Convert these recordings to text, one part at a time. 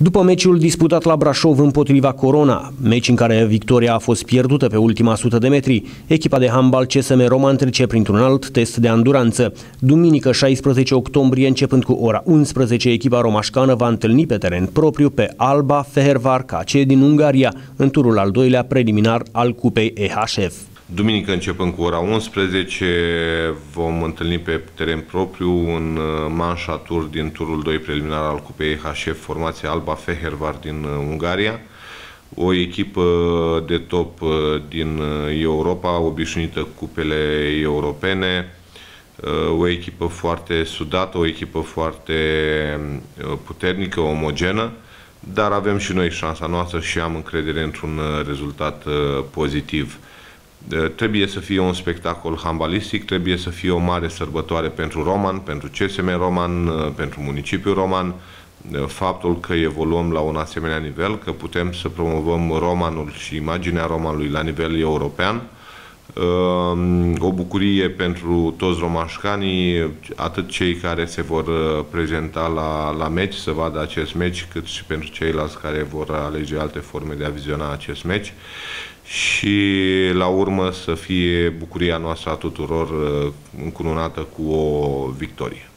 După meciul disputat la Brașov împotriva Corona, meci în care victoria a fost pierdută pe ultima sută de metri, echipa de handbal CSM Roman trece printr-un alt test de anduranță. Duminică 16 octombrie, începând cu ora 11, echipa romașcană va întâlni pe teren propriu pe Alba Fehervar KC din Ungaria, în turul al doilea preliminar al Cupei EHF. Duminică începând cu ora 11 vom întâlni pe teren propriu în uh, manșa tur din turul 2 preliminar al Cupei HF formația Alba Fehervar din uh, Ungaria o echipă de top uh, din Europa, obișnuită cu cupele europene, o echipă foarte sudată, o echipă foarte puternică, omogenă, dar avem și noi șansa noastră și am încredere într-un rezultat pozitiv. Trebuie să fie un spectacol handbalistic, trebuie să fie o mare sărbătoare pentru Roman, pentru CSM Roman, uh, pentru municipiul Roman, uh, faptul că evoluăm la un asemenea nivel, că putem să promovăm romanul și imaginea romanului la nivel european, uh, o bucurie pentru toți romașcanii, atât cei care se vor prezenta la, la meci, să vadă acest meci, cât și pentru ceilalți care vor alege alte forme de a viziona acest meci și la urmă să fie bucuria noastră a tuturor uh, încununată cu o victorie.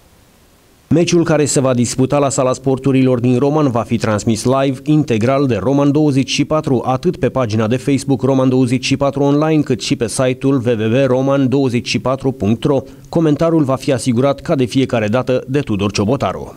Meciul care se va disputa la sala sporturilor din Roman va fi transmis live integral de Roman 24, atât pe pagina de Facebook Roman 24 Online, cât și pe site-ul www.roman24.ro. Comentariul va fi asigurat ca de fiecare dată de Tudor Ciobotaru.